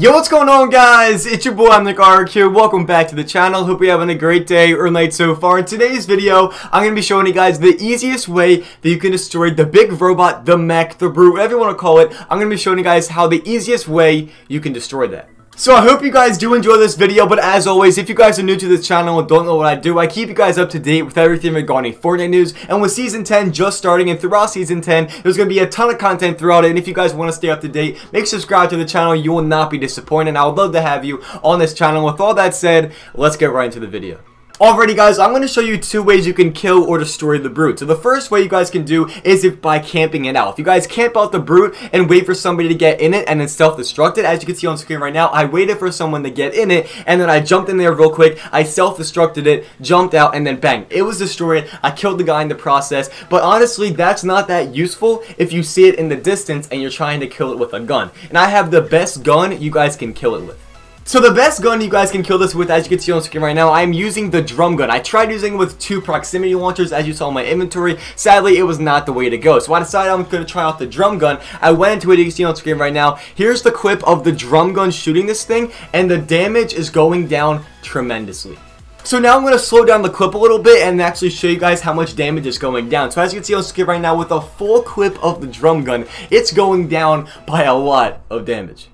Yo, what's going on guys? It's your boy, I'm Nick here. Welcome back to the channel. Hope you're having a great day or night so far. In today's video, I'm going to be showing you guys the easiest way that you can destroy the big robot, the mech, the brute, whatever you want to call it. I'm going to be showing you guys how the easiest way you can destroy that. So I hope you guys do enjoy this video, but as always, if you guys are new to this channel and don't know what I do, I keep you guys up to date with everything regarding Fortnite news, and with Season 10 just starting, and throughout Season 10, there's going to be a ton of content throughout it, and if you guys want to stay up to date, make subscribe to the channel, you will not be disappointed, I would love to have you on this channel. With all that said, let's get right into the video. Alrighty guys, I'm going to show you two ways you can kill or destroy the Brute. So the first way you guys can do is if by camping it out. If you guys camp out the Brute and wait for somebody to get in it and then self-destruct it, as you can see on screen right now, I waited for someone to get in it and then I jumped in there real quick, I self-destructed it, jumped out, and then bang, it was destroyed, I killed the guy in the process, but honestly, that's not that useful if you see it in the distance and you're trying to kill it with a gun. And I have the best gun you guys can kill it with. So the best gun you guys can kill this with, as you can see on screen right now, I am using the drum gun. I tried using it with two proximity launchers, as you saw in my inventory. Sadly, it was not the way to go. So I decided I'm going to try out the drum gun. I went into it, you can see on screen right now. Here's the clip of the drum gun shooting this thing, and the damage is going down tremendously. So now I'm going to slow down the clip a little bit and actually show you guys how much damage is going down. So as you can see on screen right now with a full clip of the drum gun, it's going down by a lot of damage.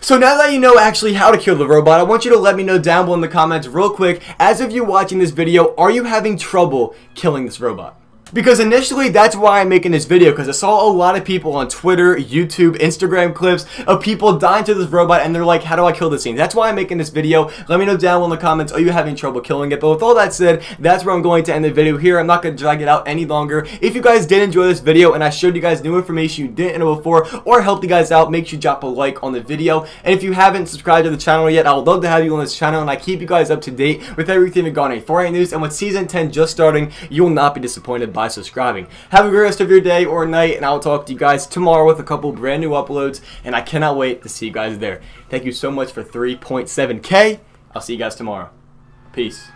So now that you know actually how to kill the robot, I want you to let me know down below in the comments real quick, as of you watching this video, are you having trouble killing this robot? Because initially, that's why I'm making this video, because I saw a lot of people on Twitter, YouTube, Instagram clips of people dying to this robot, and they're like, how do I kill this thing? That's why I'm making this video. Let me know down in the comments, are you having trouble killing it? But with all that said, that's where I'm going to end the video here. I'm not going to drag it out any longer. If you guys did enjoy this video, and I showed you guys new information you didn't know before, or helped you guys out, make sure you drop a like on the video. And if you haven't subscribed to the channel yet, I would love to have you on this channel, and I keep you guys up to date with everything regarding Fortnite news, and with Season 10 just starting, you will not be disappointed by subscribing. Have a great rest of your day or night, and I'll talk to you guys tomorrow with a couple brand new uploads, and I cannot wait to see you guys there. Thank you so much for 3.7k. I'll see you guys tomorrow. Peace.